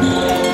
Música